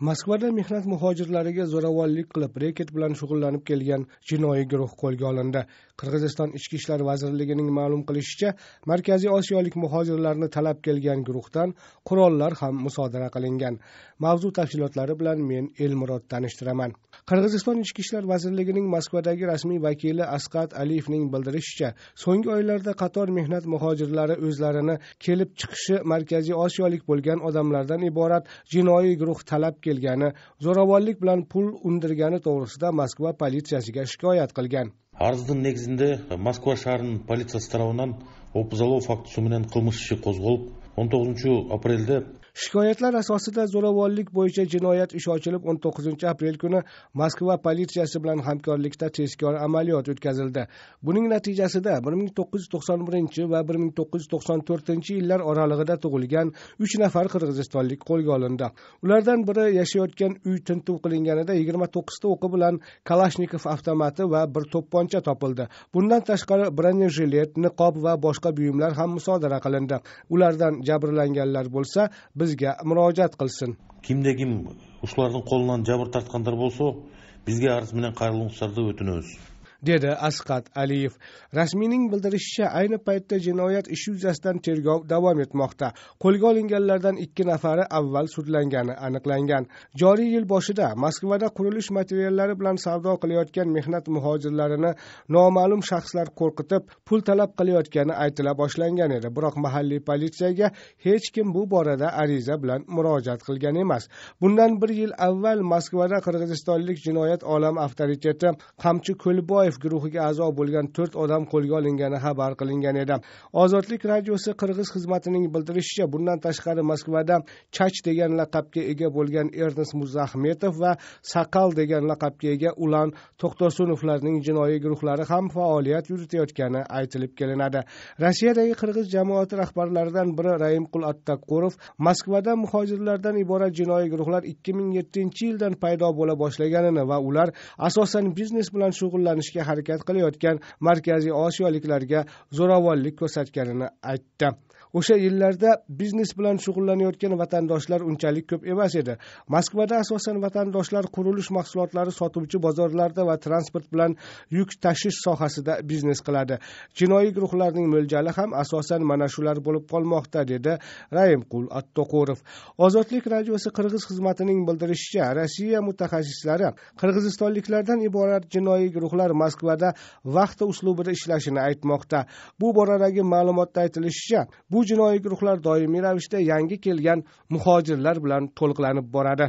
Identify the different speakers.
Speaker 1: moskvada mehnat muhojirlariga zo'ravonlik qilib reket bilan shug'ullanib kelgan jinoiy guruh qo'lga olindi. Qirg'iziston ichki ishlar vazirligining ma'lum qilishicha markaziy osiyolik muhojirlarni talab kelgan guruhdan qurollar ham musodara qilingan. Mavzu tafsilotlari bilan men elmurod tanishtiraman. Qirg'iziston ichki ishlar vazirligining moskvadagi rasmiy vakili asqat aliyevning bildirishicha so'nggi oylarda qator mehnat muhojirlari o'zlarini kelib chiqishi markaziy osiyolik bo'lgan odamlardan iborat jinoiy guruh talab kelgani zo'ravonlik bilan pul undirgani to'g'risida moskva politsiyasiga shikoyat qilgan.
Speaker 2: Arzdin negizinde moskva shahrining politsiyasi tomonidan o'pizalov faktisi bilan qilmish ishi qo'zg'alib o'n to'qqizinchi aprelda
Speaker 1: shikoyatlar asosida zo'ravonlik bo'yicha jinoyat ishi ochilib o'n to'qqizinchi aprel kuni moskva politsiyasi bilan hamkorlikda tezkor amaliyot o'tkazildi. Buning natijasida bir ming to'qqiz yuz to'qson birinchi va bir ming to'qqiz yuz to'qson to'rtinchi yillar oralig'ida tug'ilgan uch nafar qirg'izistonlik qo'lga olindi. Ulardan biri yashayotgan uy tintuv qilinganida yigirma to'qqizta o'qi bilan kalashnikov avtomati va bir to'pponcha topildi. Bundan tashqari bronежилет niqob va boshqa buyumlar ham musodara qilindi. Ulardan jabrlanganlar bo'lsa bizga murojaat qilsin.
Speaker 2: Kimda kim ularning qo'lidan jabr tortganlar bo'lsa bizga arz bilan qarilinglar deb o'tinamiz.
Speaker 1: Dedi asqat aliyev. Rasmiyning bildirishicha ayni paytda jinoyat ishi yuzasidan tergov davom etmoqda. Qo'lga olinganlardan ikki nafari avval sudlangani aniqlangan. Joriy yil boshida moskvada qurilish materiallari bilan savdo qilayotgan mehnat muhojirlarini noma'lum shaxslar qo'rqitib pul talab qilayotgani aytila boshlangan edi. Biroq mahalliy politsiyaga hech kim bu borada ariza bilan murojaat qilgan emas. Bundan bir yil avval moskvada qirg'izistonlik jinoyat olami avtoriteti qamchi ko'lboyev guruhiga a'zo bo'lgan to'rt odam qo'lga olingani xabar qilingan edi. Ozodlik radiosi qirg'iz xizmatining bildirishicha bundan tashqari moskvada chach degan laqabga ega bo'lgan ernest muzahmetov va saqal degan laqabga ega ulan to'xtosunovlarning jinoiy guruhlari ham faoliyat yuritayotgani aytilib kelinadi. Rossiyadagi qirg'iz jamoati rahbarlaridan biri raimqul attaqurov moskvada muhojirlardan iborat jinoiy guruhlar ikki ming yettinchi yildan paydo bo'la boshlaganini va ular asosan biznes bilan shug'ullanishga harakat qilayotgan markaziy osiyoliklarga zo'ravonlik ko'rsatganini aytdi. O'sha yillarda biznes bilan shug'ullanayotgan vatandoshlar unchalik ko'p emas edi. Moskvada asosan vatandoshlar qurilish mahsulotlari sotuvchi bozorlarda va transport bilan yuk tashish sohasida biznes qiladi. Jinoiy guruhlarning mo'ljali ham asosan mana shular bo'lib qolmoqda dedi raimqul attoqurov ozodlik radiosi qirg'iz xizmatining bildirishicha rossiya mutaxassislari qirg'izistonliklardan iborat jinoiy guruhlar moskvada vaqt uslubida ishlashini aytmoqda. Bu boradagi ma'lumotda aytilishicha bu jinoiy guruhlar doimiy ravishda yangi kelgan muhojirlar bilan to'lqinlanib boradi.